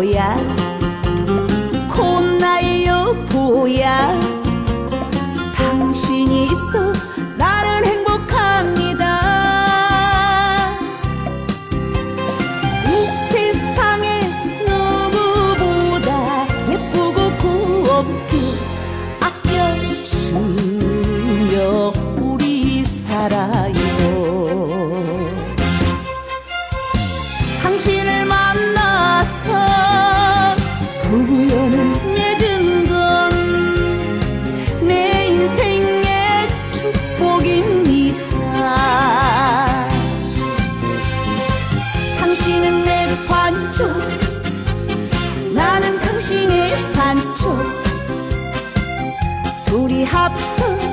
보야? 콧나의 여보야? 당신이 있어 나는 행복합니다. 이 세상에 누구보다 예쁘고 곱게 아껴주며 우리 사랑. 싱싱해 반쪽. 둘이 합쳐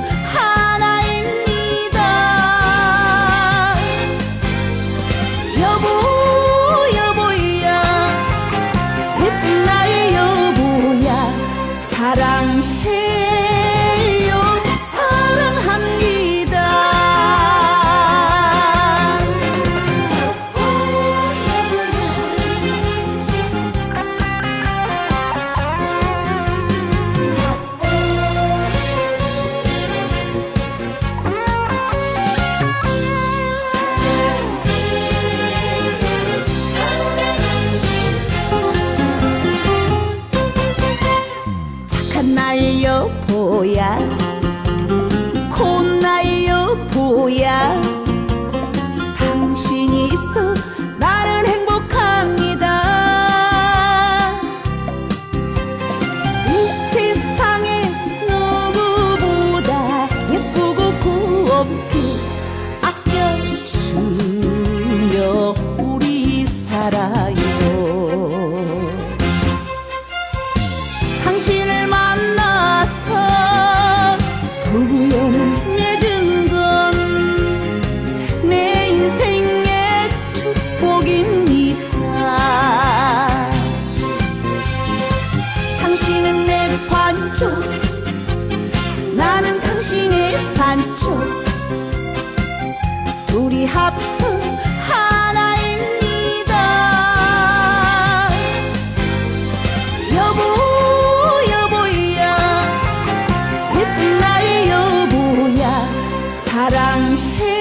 や。こんな予ぽや。 반쪽 나는 당신의 반쪽 둘이 합쳐 하나입니다. 여보 여보야. 예쁜 나의 여보야. 사랑해.